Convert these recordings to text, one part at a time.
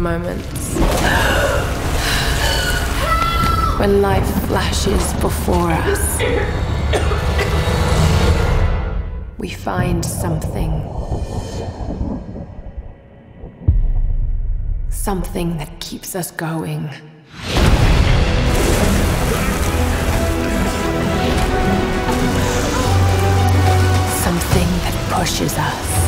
Moments. When life flashes before us, we find something. Something that keeps us going. Something that pushes us.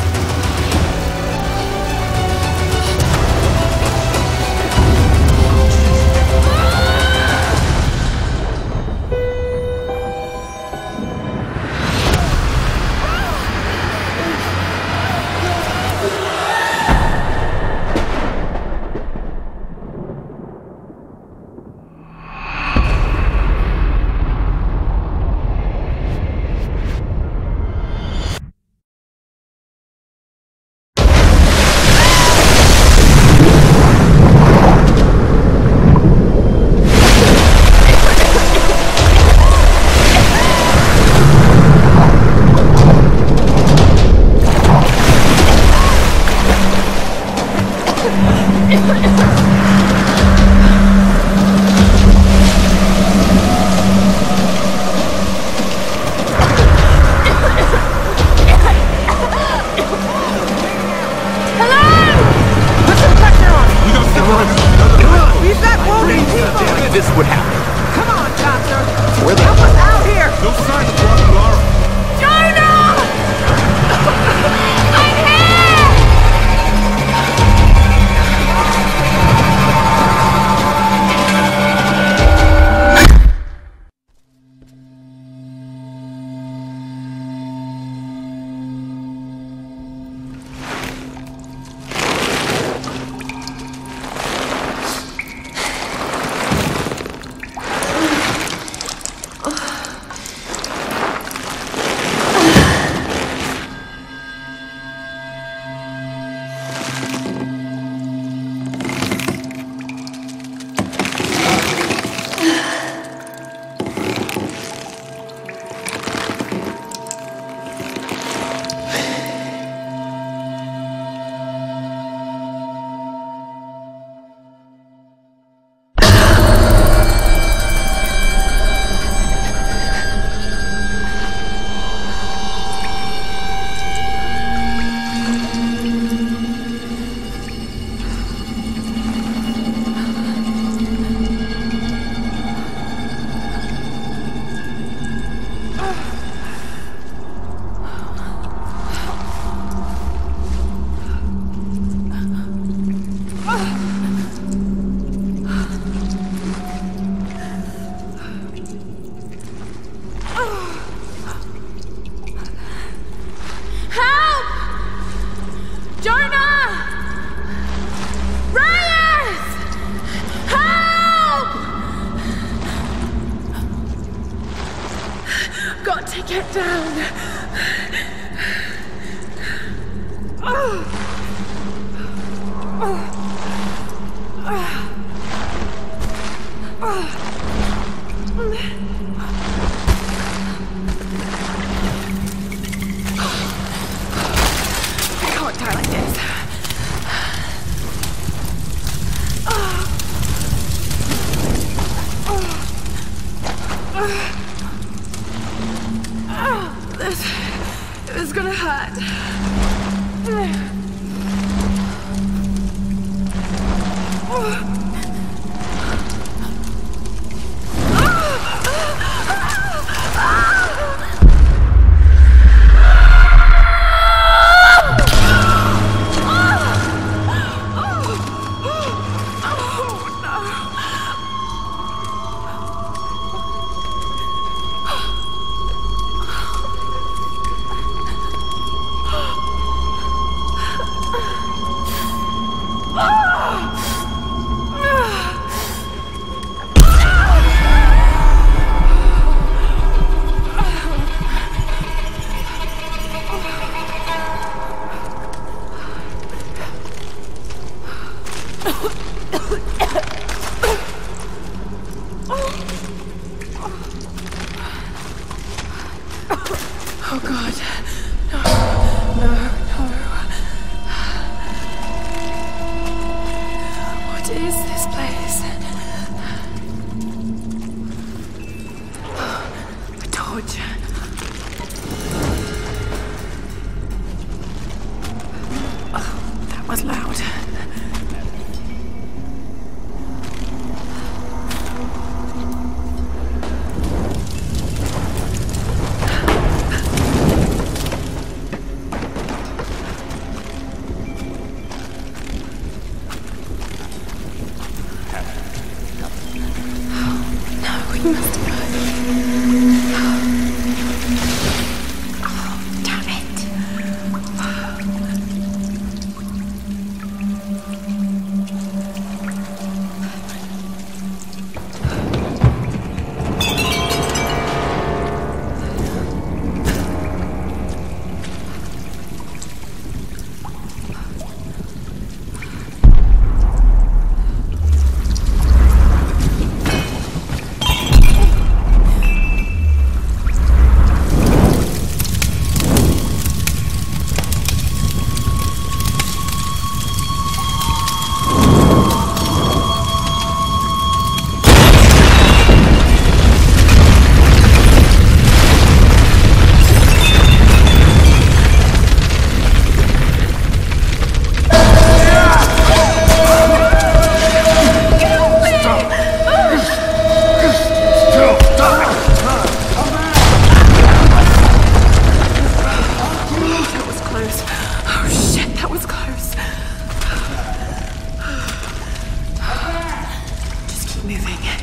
Moving.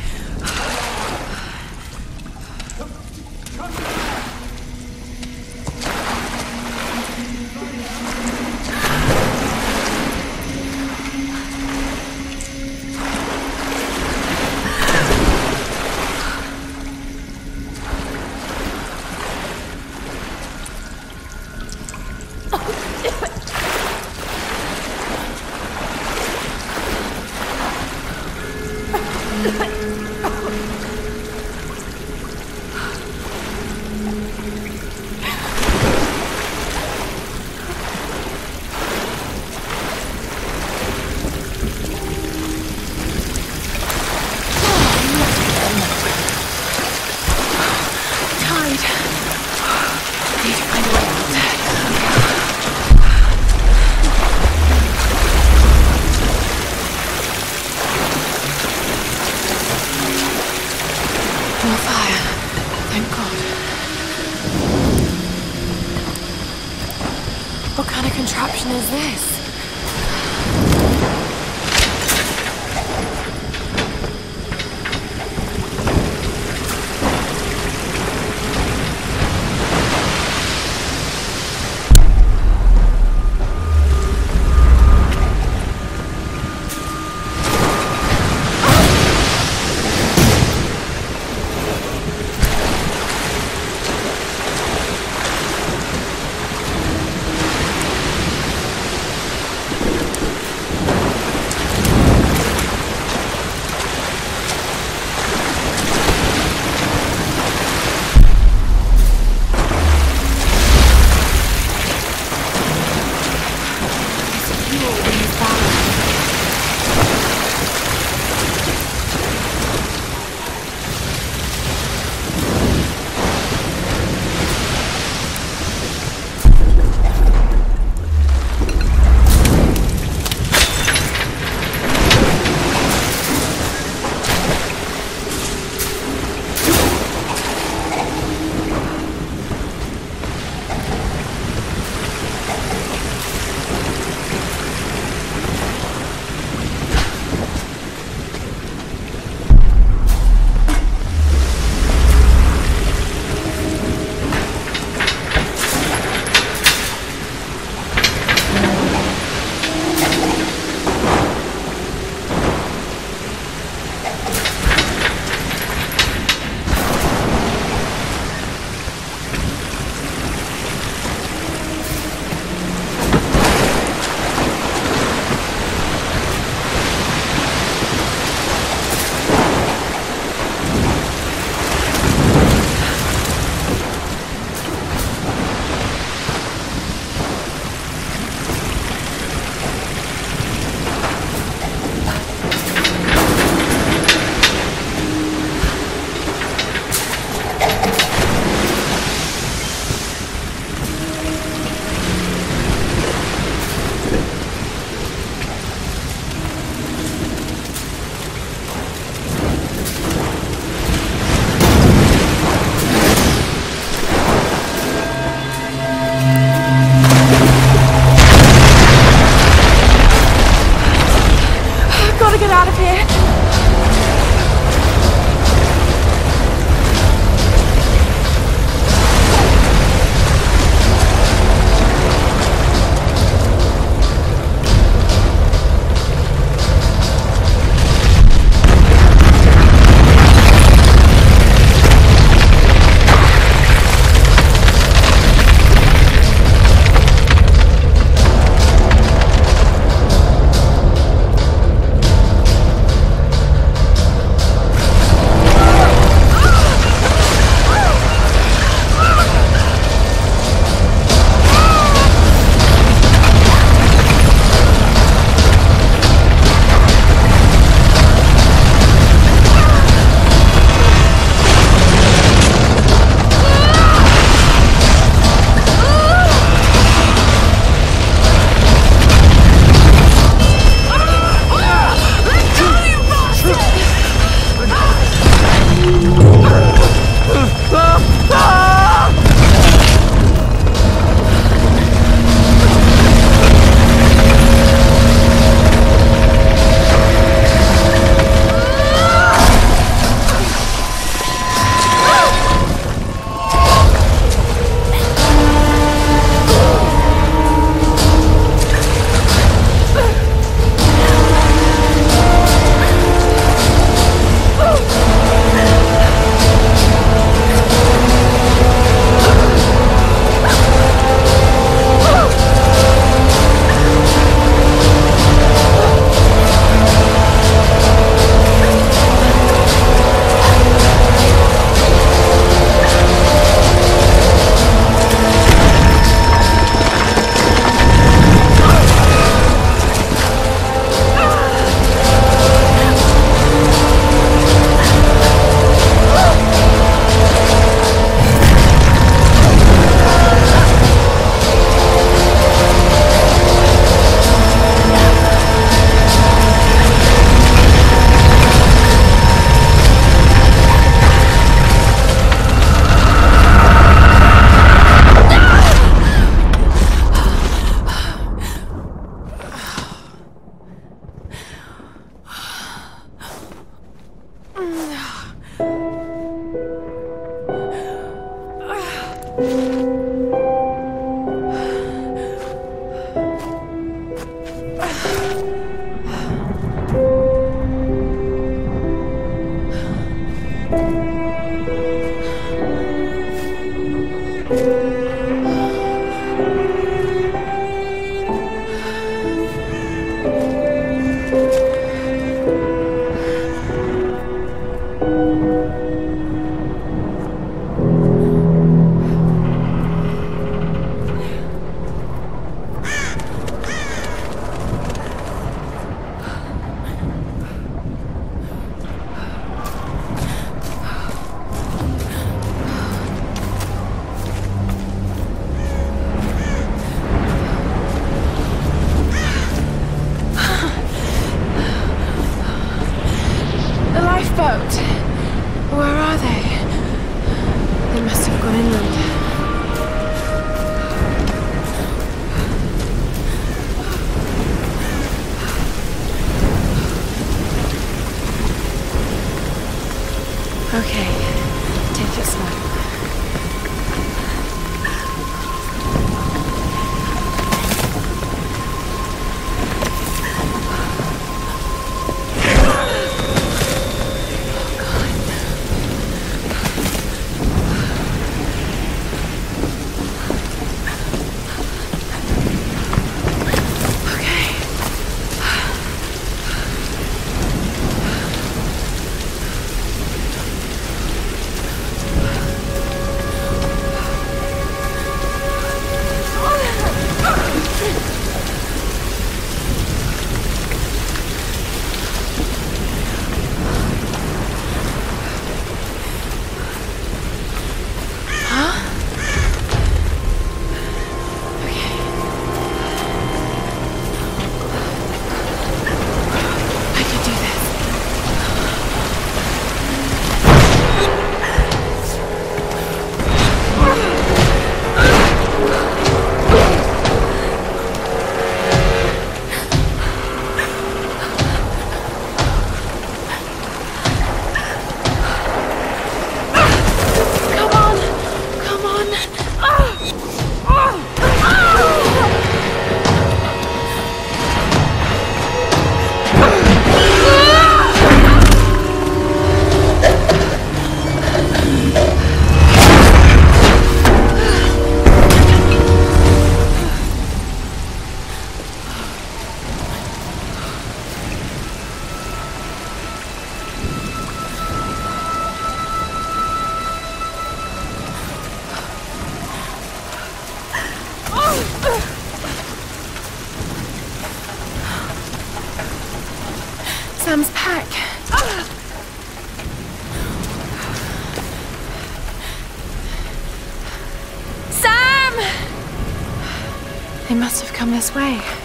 Way.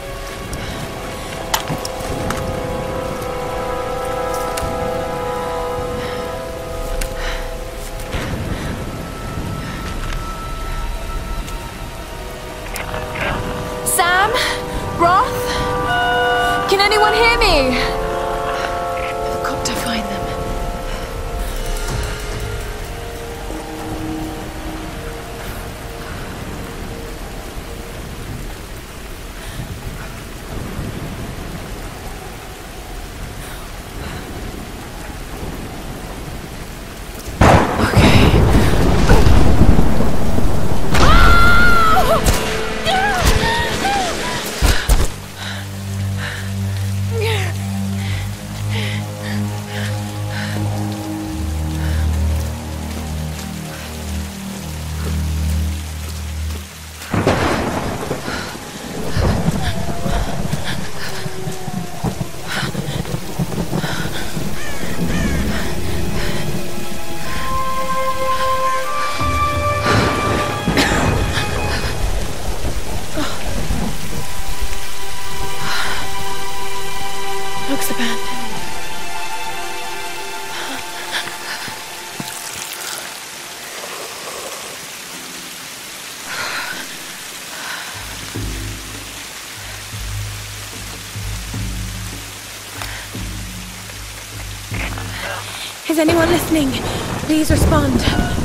Is anyone listening? Please respond.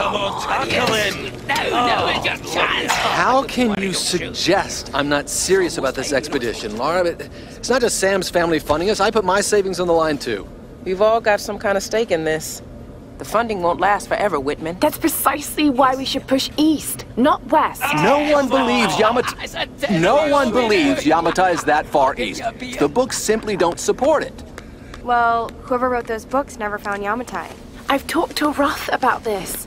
Come on, tackle it! Oh. How can you suggest I'm not serious about this expedition, Laura? But It's not just Sam's family funding us. I put my savings on the line, too. We've all got some kind of stake in this. The funding won't last forever, Whitman. That's precisely why we should push east, not west. Ah, ah, no one believes Yamatai. No one believes Yamatai is that far east. The books simply don't support it. Well, whoever wrote those books never found Yamatai. I've talked to Roth about this.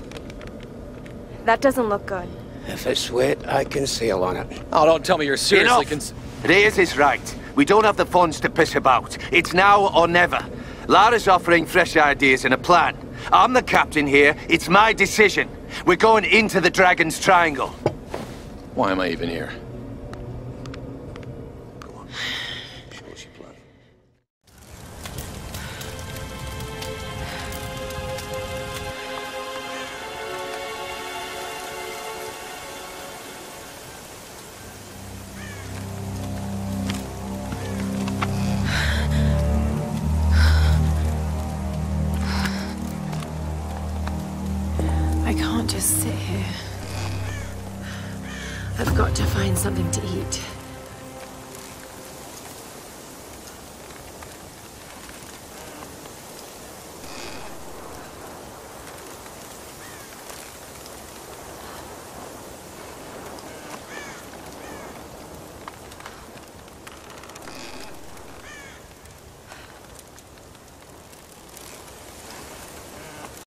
That doesn't look good. If it's wet, I can sail on it. Oh, don't tell me you're seriously Enough. cons- Reyes is right. We don't have the funds to piss about. It's now or never. Lara's offering fresh ideas and a plan. I'm the captain here. It's my decision. We're going into the Dragon's Triangle. Why am I even here?